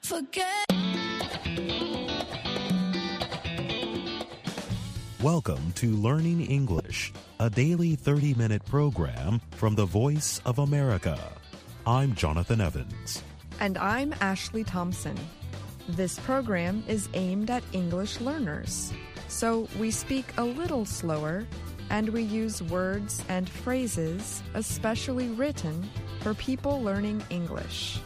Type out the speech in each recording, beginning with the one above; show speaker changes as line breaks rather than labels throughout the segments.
Forget.
Welcome to Learning English, a daily 30 minute program from the Voice of America. I'm Jonathan Evans.
And I'm Ashley Thompson. This program is aimed at English learners, so we speak a little slower and we use words and phrases especially written for people learning English.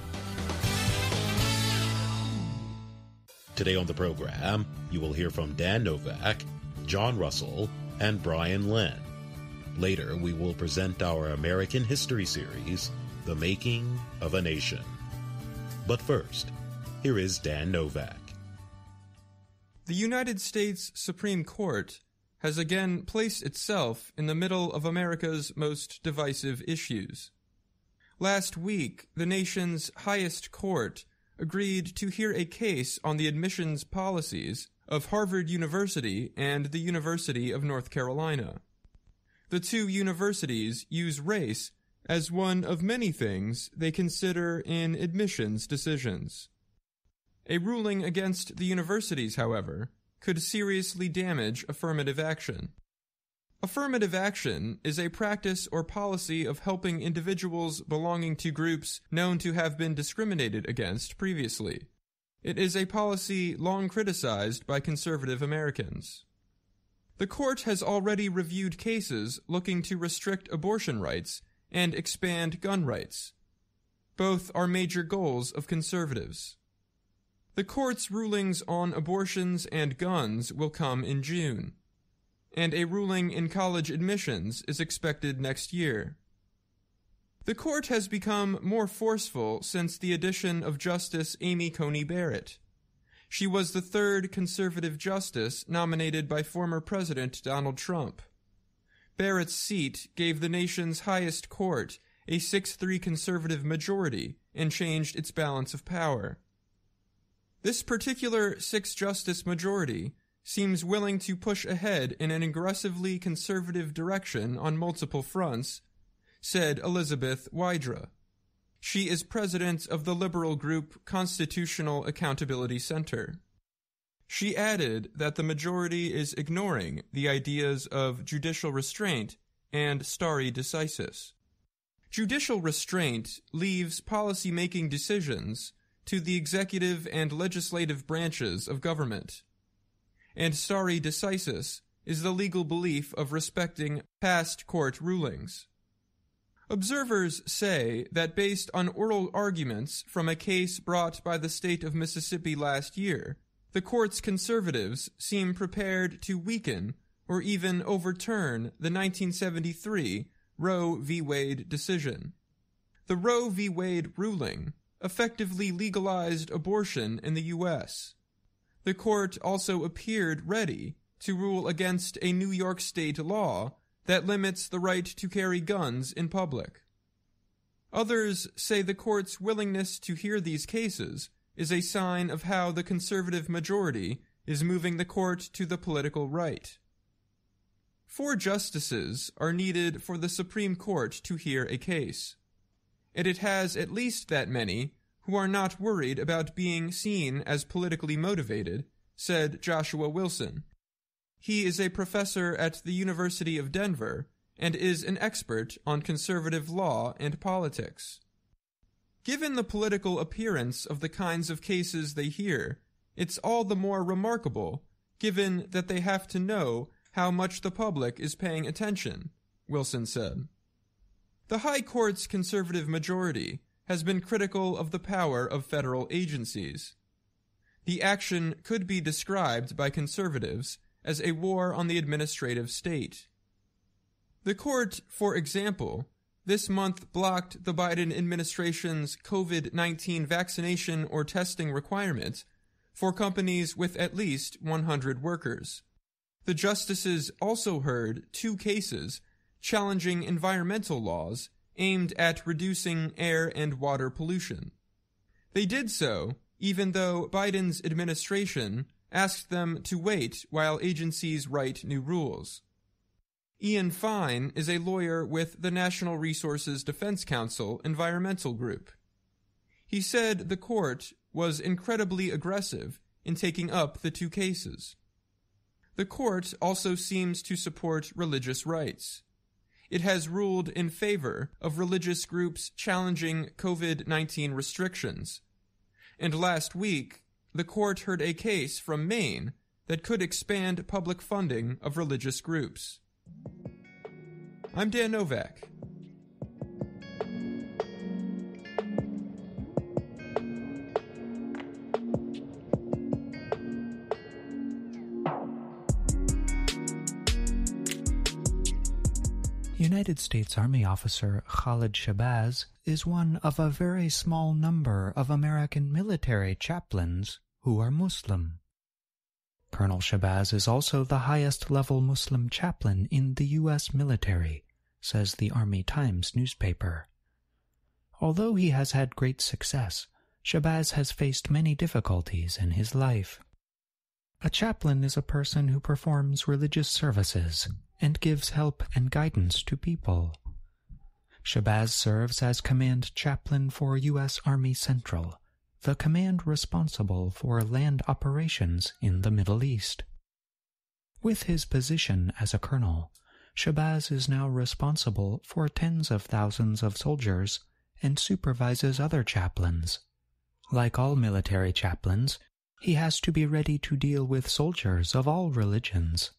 Today on the program, you will hear from Dan Novak, John Russell, and Bryan Lynn. Later, we will present our American History series, The Making of a Nation. But first, here is Dan Novak.
The United States Supreme Court has again placed itself in the middle of America's most divisive issues. Last week, the nation's highest court agreed to hear a case on the admissions policies of Harvard University and the University of North Carolina. The two universities use race as one of many things they consider in admissions decisions. A ruling against the universities, however, could seriously damage affirmative action. Affirmative action is a practice or policy of helping individuals belonging to groups known to have been discriminated against previously. It is a policy long criticized by conservative Americans. The court has already reviewed cases looking to restrict abortion rights and expand gun rights. Both are major goals of conservatives. The court's rulings on abortions and guns will come in June and a ruling in college admissions is expected next year. The court has become more forceful since the addition of Justice Amy Coney Barrett. She was the third conservative justice nominated by former President Donald Trump. Barrett's seat gave the nation's highest court a 6 3 conservative majority and changed its balance of power. This particular six justice majority seems willing to push ahead in an aggressively conservative direction on multiple fronts, said Elizabeth Wydra. She is president of the liberal group Constitutional Accountability Center. She added that the majority is ignoring the ideas of judicial restraint and stare decisis. Judicial restraint leaves policy-making decisions to the executive and legislative branches of government and stare decisis is the legal belief of respecting past court rulings. Observers say that based on oral arguments from a case brought by the state of Mississippi last year, the court's conservatives seem prepared to weaken or even overturn the 1973 Roe v. Wade decision. The Roe v. Wade ruling effectively legalized abortion in the U.S the court also appeared ready to rule against a New York state law that limits the right to carry guns in public. Others say the court's willingness to hear these cases is a sign of how the conservative majority is moving the court to the political right. Four justices are needed for the Supreme Court to hear a case, and it has at least that many who are not worried about being seen as politically motivated, said Joshua Wilson. He is a professor at the University of Denver and is an expert on conservative law and politics. Given the political appearance of the kinds of cases they hear, it's all the more remarkable, given that they have to know how much the public is paying attention, Wilson said. The High Court's conservative majority has been critical of the power of federal agencies. The action could be described by conservatives as a war on the administrative state. The court, for example, this month blocked the Biden administration's COVID 19 vaccination or testing requirement for companies with at least 100 workers. The justices also heard two cases challenging environmental laws aimed at reducing air and water pollution. They did so even though Biden's administration asked them to wait while agencies write new rules. Ian Fein is a lawyer with the Natural Resources Defense Council Environmental Group. He said the court was incredibly aggressive in taking up the two cases. The court also seems to support religious rights. It has ruled in favor of religious groups challenging COVID 19 restrictions. And last week, the court heard a case from Maine that could expand public funding of religious groups. I'm Dan Novak.
United States Army officer Khalid Shabazz is one of a very small number of American military chaplains who are Muslim. Colonel Shabazz is also the highest level Muslim chaplain in the U.S. military, says the Army Times newspaper. Although he has had great success, Shabazz has faced many difficulties in his life. A chaplain is a person who performs religious services and gives help and guidance to people. Shabazz serves as command chaplain for U.S. Army Central, the command responsible for land operations in the Middle East. With his position as a colonel, Shabazz is now responsible for tens of thousands of soldiers and supervises other chaplains. Like all military chaplains, he has to be ready to deal with soldiers of all religions.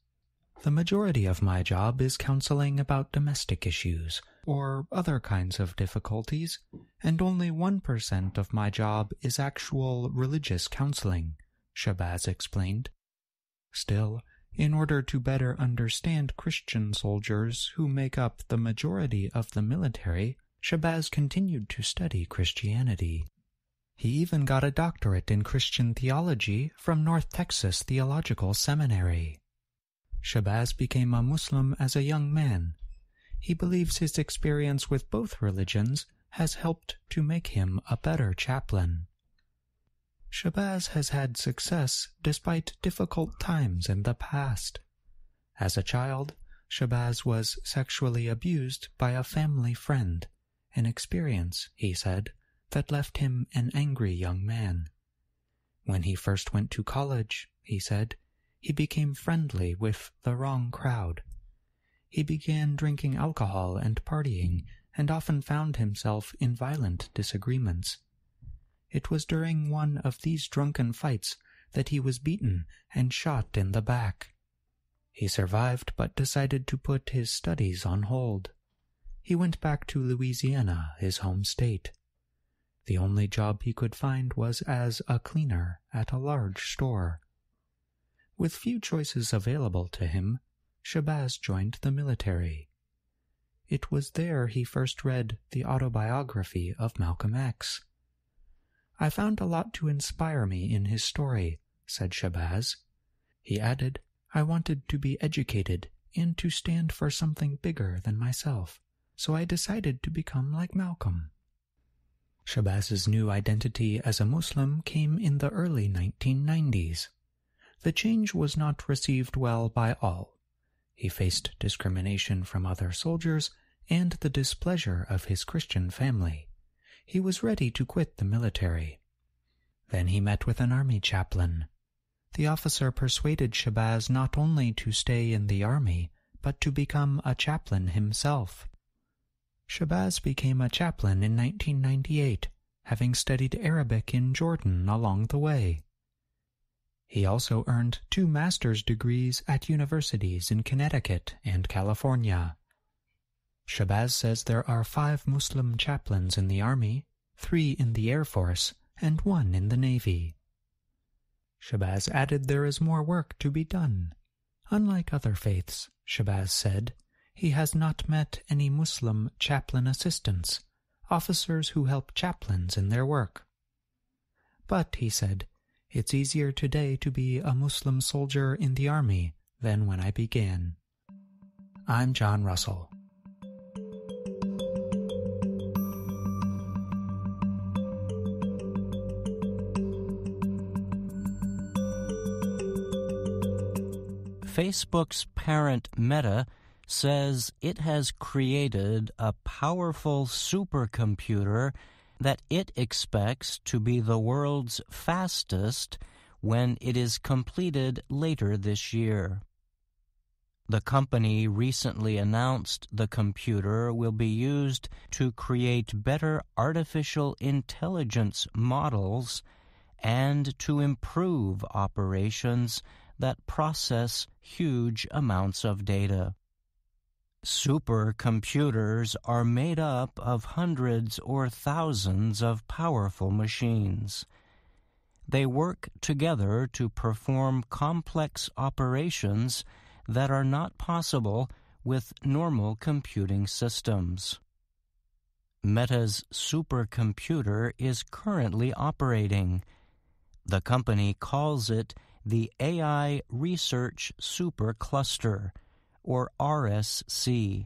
The majority of my job is counseling about domestic issues or other kinds of difficulties, and only 1% of my job is actual religious counseling, Shabazz explained. Still, in order to better understand Christian soldiers who make up the majority of the military, Shabazz continued to study Christianity. He even got a doctorate in Christian theology from North Texas Theological Seminary. Shabazz became a Muslim as a young man. He believes his experience with both religions has helped to make him a better chaplain. Shabazz has had success despite difficult times in the past. As a child, Shabazz was sexually abused by a family friend, an experience, he said, that left him an angry young man. When he first went to college, he said, he became friendly with the wrong crowd. He began drinking alcohol and partying, and often found himself in violent disagreements. It was during one of these drunken fights that he was beaten and shot in the back. He survived but decided to put his studies on hold. He went back to Louisiana, his home state. The only job he could find was as a cleaner at a large store. With few choices available to him, Shabazz joined the military. It was there he first read the autobiography of Malcolm X. I found a lot to inspire me in his story, said Shabazz. He added, I wanted to be educated and to stand for something bigger than myself, so I decided to become like Malcolm. Shabazz's new identity as a Muslim came in the early 1990s. The change was not received well by all. He faced discrimination from other soldiers and the displeasure of his Christian family. He was ready to quit the military. Then he met with an army chaplain. The officer persuaded Shabazz not only to stay in the army, but to become a chaplain himself. Shabazz became a chaplain in 1998, having studied Arabic in Jordan along the way. He also earned two master's degrees at universities in Connecticut and California. Shabazz says there are five Muslim chaplains in the Army, three in the Air Force, and one in the Navy. Shabazz added there is more work to be done. Unlike other faiths, Shabazz said, he has not met any Muslim chaplain assistants, officers who help chaplains in their work. But, he said, it's easier today to be a Muslim soldier in the army than when I began. I'm John Russell.
Facebook's parent Meta says it has created a powerful supercomputer that it expects to be the world's fastest when it is completed later this year. The company recently announced the computer will be used to create better artificial intelligence models and to improve operations that process huge amounts of data. Supercomputers are made up of hundreds or thousands of powerful machines. They work together to perform complex operations that are not possible with normal computing systems. Meta's supercomputer is currently operating. The company calls it the AI Research Supercluster, or RSC.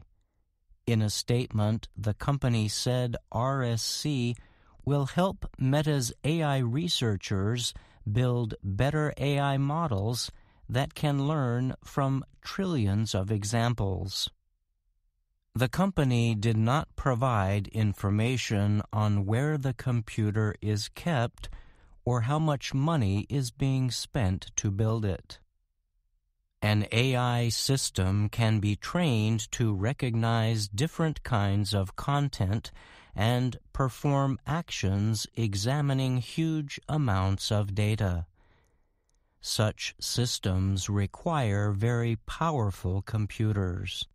In a statement, the company said RSC will help Meta's AI researchers build better AI models that can learn from trillions of examples. The company did not provide information on where the computer is kept or how much money is being spent to build it. An AI system can be trained to recognize different kinds of content and perform actions examining huge amounts of data. Such systems require very powerful computers.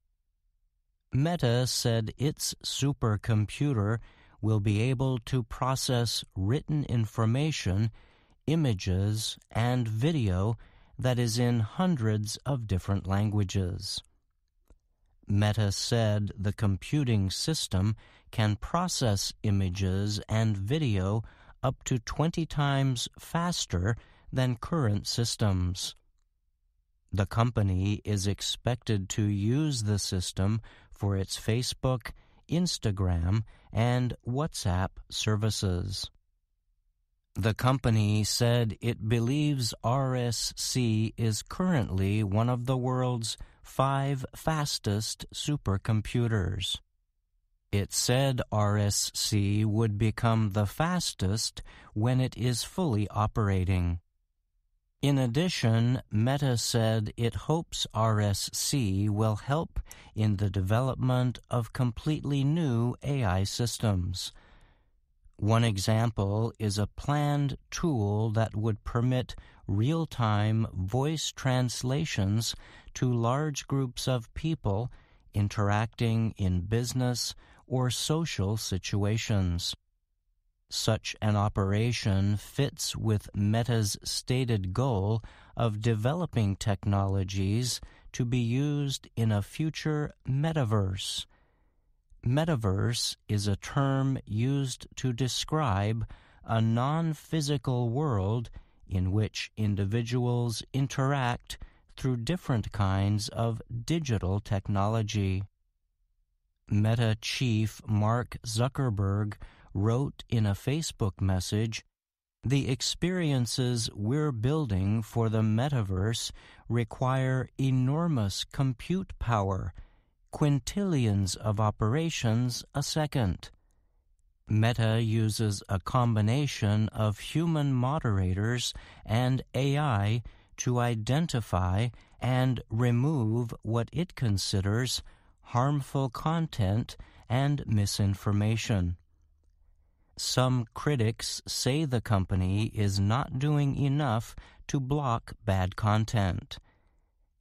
Meta said its supercomputer will be able to process written information, images, and video that is in hundreds of different languages. Meta said the computing system can process images and video up to 20 times faster than current systems. The company is expected to use the system for its Facebook, Instagram, and WhatsApp services. The company said it believes RSC is currently one of the world's five fastest supercomputers. It said RSC would become the fastest when it is fully operating. In addition, Meta said it hopes RSC will help in the development of completely new AI systems. One example is a planned tool that would permit real time voice translations to large groups of people interacting in business or social situations. Such an operation fits with Meta's stated goal of developing technologies to be used in a future metaverse. Metaverse is a term used to describe a non physical world in which individuals interact through different kinds of digital technology. Meta chief Mark Zuckerberg wrote in a Facebook message The experiences we're building for the metaverse require enormous compute power, quintillions of operations a second. Meta uses a combination of human moderators and AI to identify and remove what it considers harmful content and misinformation. Some critics say the company is not doing enough to block bad content.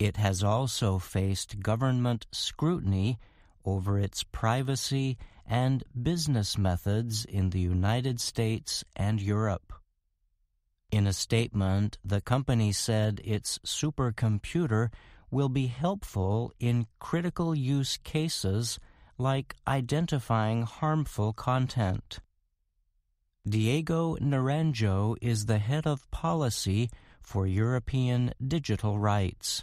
It has also faced government scrutiny over its privacy and business methods in the United States and Europe. In a statement, the company said its supercomputer will be helpful in critical use cases like identifying harmful content. Diego Naranjo is the head of policy for European digital rights.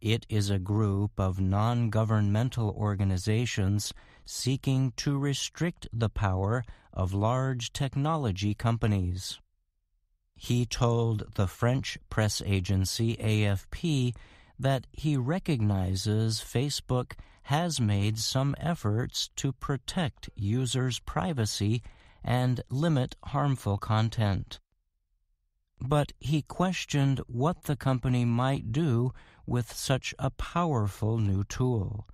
It is a group of non governmental organizations seeking to restrict the power of large technology companies. He told the French press agency AFP that he recognizes Facebook has made some efforts to protect users' privacy and limit harmful content. But he questioned what the company might do with such a powerful new tool.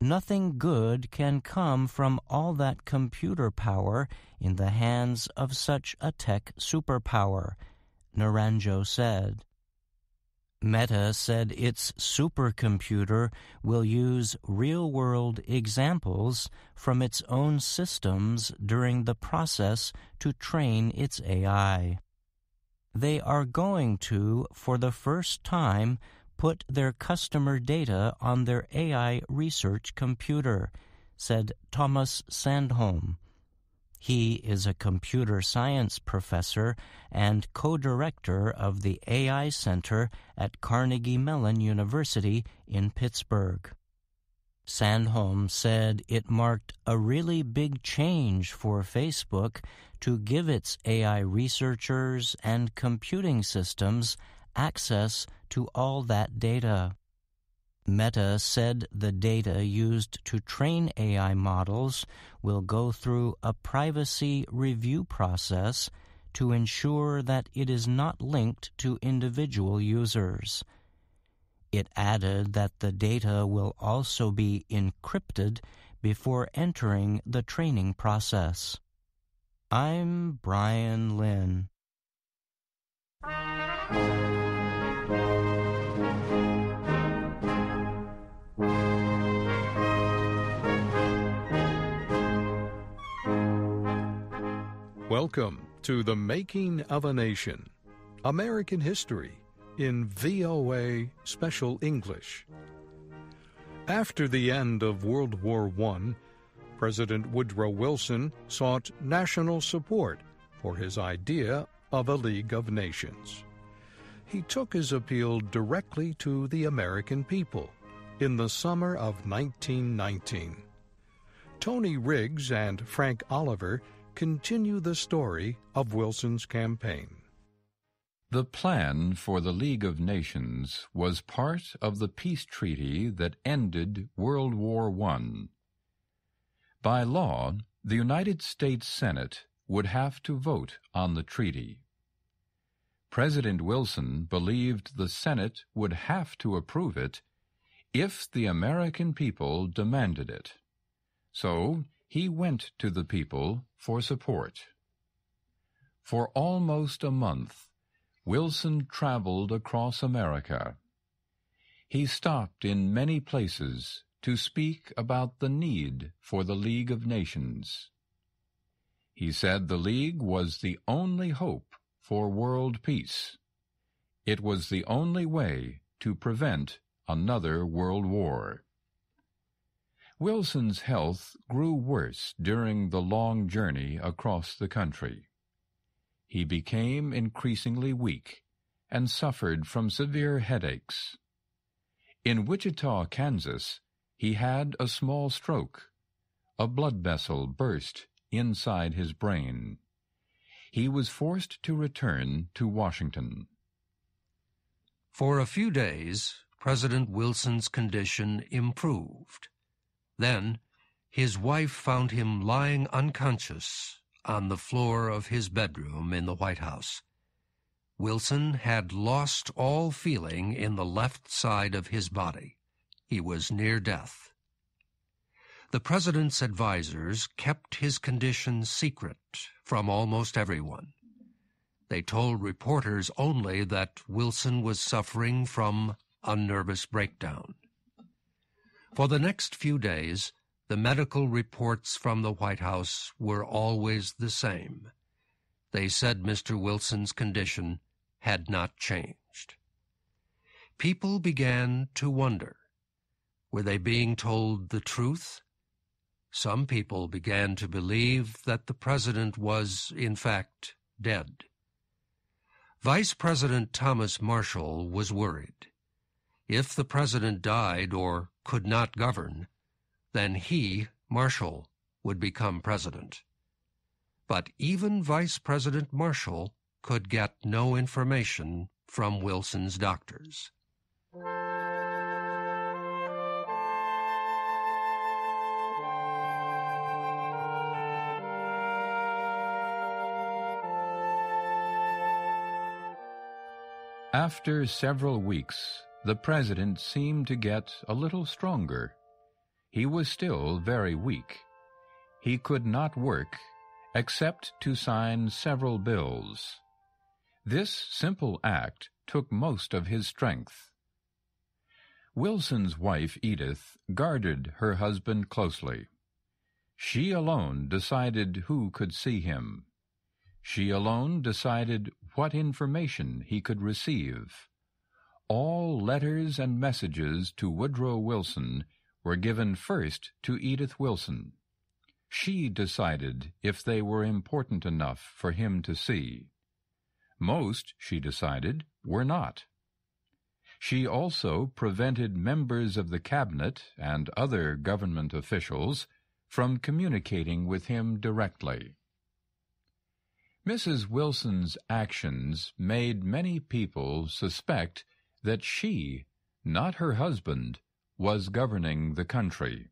Nothing good can come from all that computer power in the hands of such a tech superpower, Naranjo said. Meta said its supercomputer will use real world examples from its own systems during the process to train its AI. They are going to, for the first time, put their customer data on their AI research computer, said Tuomas Sandholm, he is a computer science professor and co-director of the AI Center at Carnegie Mellon University in Pittsburgh. Sandholm said it marked a really big change for Facebook to give its AI researchers and computing systems access to all that data. Meta said the data used to train AI models will go through a privacy review process to ensure that it is not linked to individual users. It added that the data will also be encrypted before entering the training process. I'm Bryan Lynn.
Welcome to The Making of a Nation American History in VOA Special English. After the end of World War I, President Woodrow Wilson sought national support for his idea of a League of Nations. He took his appeal directly to the American people in the summer of 1919. Tony Riggs and Frank Oliver continue the story of Wilson's campaign.
The plan for the League of Nations was part of the peace treaty that ended World War I. By law, the United States Senate would have to vote on the treaty. President Wilson believed the Senate would have to approve it if the American people demanded it. So he went to the people for support. For almost a month, Wilson traveled across America. He stopped in many places to speak about the need for the League of Nations. He said the League was the only hope for world peace. It was the only way to prevent another world war. Wilson's health grew worse during the long journey across the country. He became increasingly weak and suffered from severe headaches. In Wichita, Kansas, he had a small stroke. A blood vessel burst inside his brain. He was forced to return to Washington.
For a few days, President Wilson's condition improved. Then his wife found him lying unconscious on the floor of his bedroom in the White House. Wilson had lost all feeling in the left side of his body. He was near death. The president's advisers kept his condition secret from almost everyone. They told reporters only that Wilson was suffering from a nervous breakdown. For the next few days, the medical reports from the White House were always the same. They said Mr. Wilson's condition had not changed. People began to wonder. Were they being told the truth? Some people began to believe that the president was, in fact, dead. Vice President Thomas Marshall was worried. If the president died or could not govern, then he, Marshall, would become president. But even Vice President Marshall could get no information from Wilson's doctors.
After several weeks, the president seemed to get a little stronger. He was still very weak. He could not work except to sign several bills. This simple act took most of his strength. Wilson's wife, Edith, guarded her husband closely. She alone decided who could see him. She alone decided what information he could receive. All letters and messages to Woodrow Wilson were given first to Edith Wilson. She decided if they were important enough for him to see. Most, she decided, were not. She also prevented members of the cabinet and other government officials from communicating with him directly. Mrs. Wilson's actions made many people suspect that she, not her husband, was governing the country.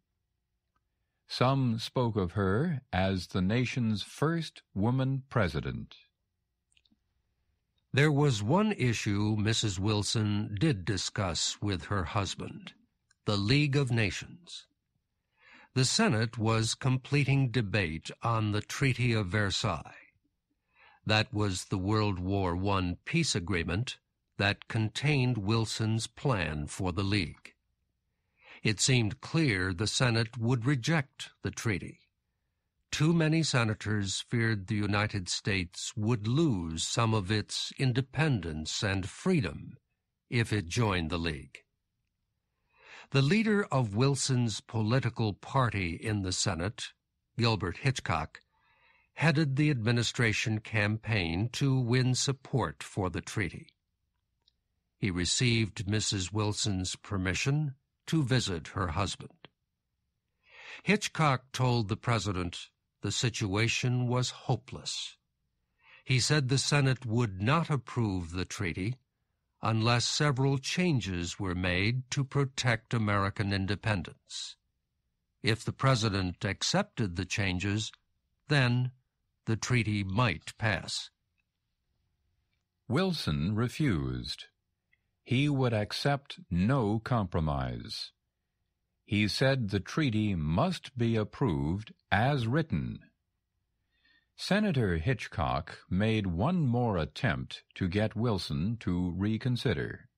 Some spoke of her as the nation's first woman president.
There was one issue Mrs. Wilson did discuss with her husband the League of Nations. The Senate was completing debate on the Treaty of Versailles. That was the World War I peace agreement that contained Wilson's plan for the League. It seemed clear the Senate would reject the treaty. Too many senators feared the United States would lose some of its independence and freedom if it joined the League. The leader of Wilson's political party in the Senate, Gilbert Hitchcock, headed the administration campaign to win support for the treaty. He received Mrs. Wilson's permission to visit her husband. Hitchcock told the president the situation was hopeless. He said the Senate would not approve the treaty unless several changes were made to protect American independence. If the president accepted the changes, then the treaty might pass.
Wilson refused. He would accept no compromise. He said the treaty must be approved as written. Senator Hitchcock made one more attempt to get Wilson to reconsider.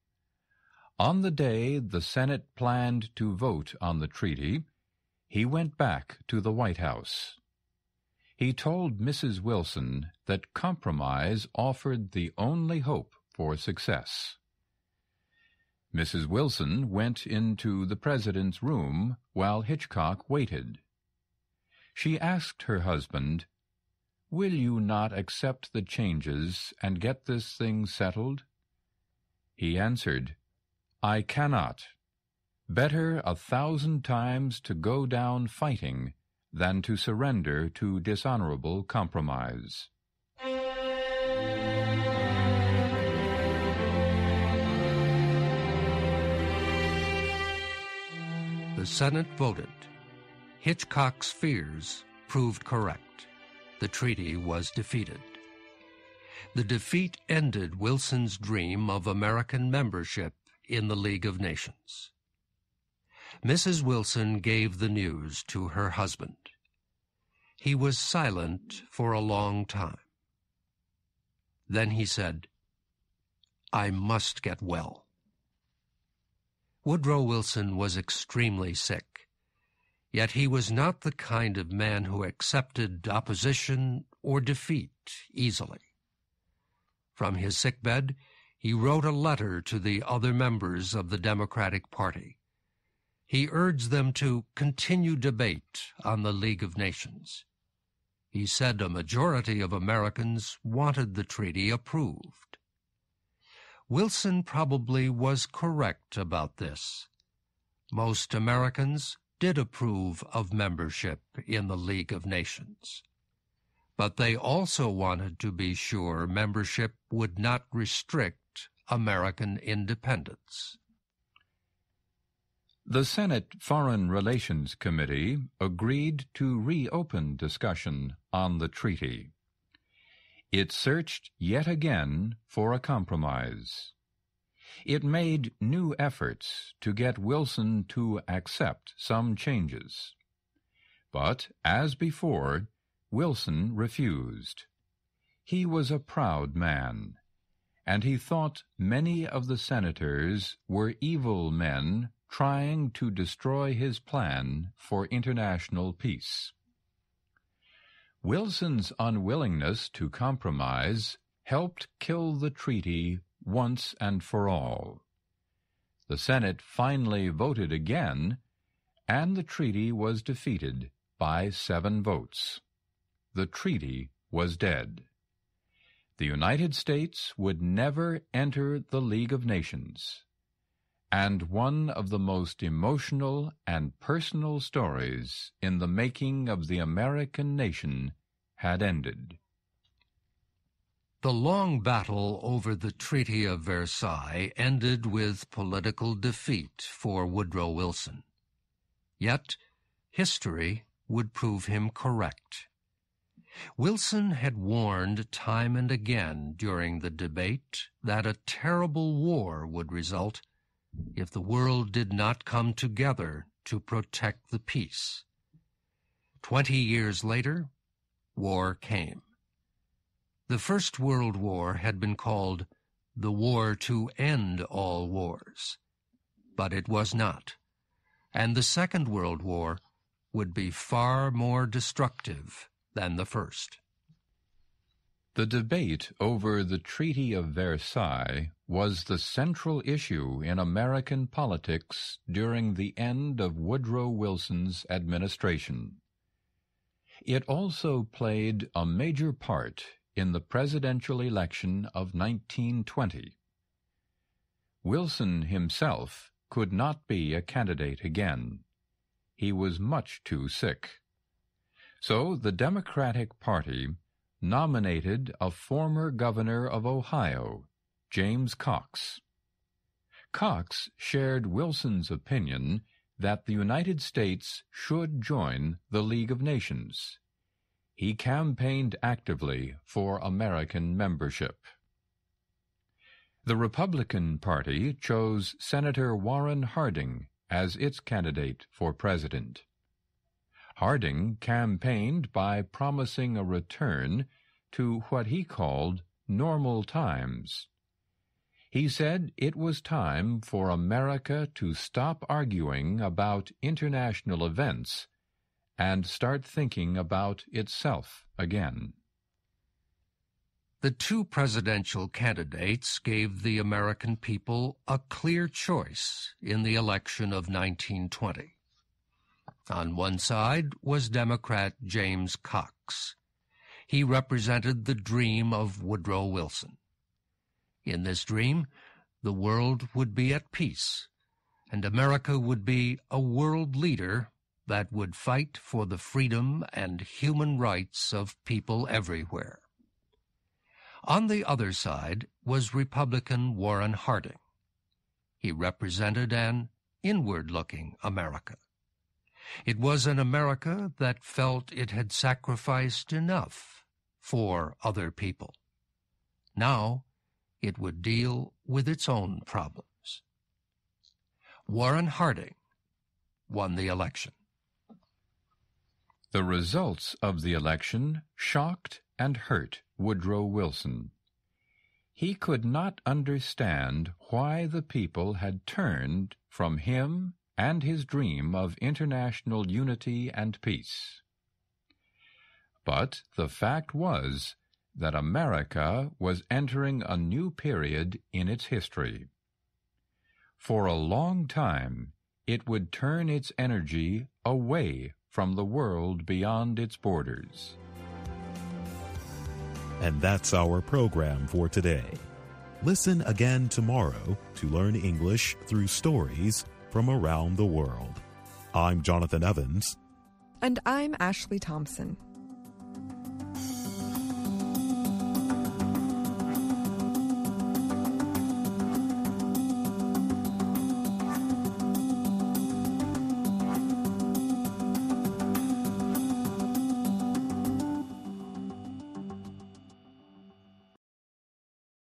On the day the Senate planned to vote on the treaty, he went back to the White House. He told Mrs. Wilson that compromise offered the only hope for success. Mrs. Wilson went into the President's room while Hitchcock waited. She asked her husband, Will you not accept the changes and get this thing settled? He answered, I cannot. Better a thousand times to go down fighting than to surrender to dishonorable compromise.
The Senate voted. Hitchcock's fears proved correct. The treaty was defeated. The defeat ended Wilson's dream of American membership in the League of Nations. Mrs. Wilson gave the news to her husband. He was silent for a long time. Then he said, I must get well. Woodrow Wilson was extremely sick, yet he was not the kind of man who accepted opposition or defeat easily. From his sickbed, he wrote a letter to the other members of the Democratic Party he urged them to continue debate on the League of Nations. He said a majority of Americans wanted the treaty approved. Wilson probably was correct about this. Most Americans did approve of membership in the League of Nations. But they also wanted to be sure membership would not restrict American independence.
The Senate Foreign Relations Committee agreed to reopen discussion on the treaty. It searched yet again for a compromise. It made new efforts to get Wilson to accept some changes. But, as before, Wilson refused. He was a proud man, and he thought many of the senators were evil men trying to destroy his plan for international peace. Wilson's unwillingness to compromise helped kill the treaty once and for all. The Senate finally voted again, and the treaty was defeated by seven votes. The treaty was dead. The United States would never enter the League of Nations. And one of the most emotional and personal stories in the making of the American nation had ended.
The long battle over the Treaty of Versailles ended with political defeat for Woodrow Wilson. Yet, history would prove him correct. Wilson had warned time and again during the debate that a terrible war would result if the world did not come together to protect the peace. Twenty years later, war came. The First World War had been called the war to end all wars, but it was not, and the Second World War would be far more destructive than the first.
The debate over the Treaty of Versailles was the central issue in American politics during the end of Woodrow Wilson's administration. It also played a major part in the presidential election of 1920. Wilson himself could not be a candidate again. He was much too sick. So the Democratic Party nominated a former governor of Ohio, James Cox. Cox shared Wilson's opinion that the United States should join the League of Nations. He campaigned actively for American membership. The Republican Party chose Senator Warren Harding as its candidate for president. Harding campaigned by promising a return to what he called normal times. He said it was time for America to stop arguing about international events and start thinking about itself again.
The two presidential candidates gave the American people a clear choice in the election of 1920. On one side was Democrat James Cox. He represented the dream of Woodrow Wilson. In this dream, the world would be at peace, and America would be a world leader that would fight for the freedom and human rights of people everywhere. On the other side was Republican Warren Harding. He represented an inward-looking America. It was an America that felt it had sacrificed enough for other people. Now it would deal with its own problems. Warren Harding won the election.
The results of the election shocked and hurt Woodrow Wilson. He could not understand why the people had turned from him and his dream of international unity and peace. But the fact was that America was entering a new period in its history. For a long time, it would turn its energy away from the world beyond its borders.
And that's our program for today. Listen again tomorrow to learn English through stories from around the world. I'm Jonathan Evans.
And I'm Ashley Thompson.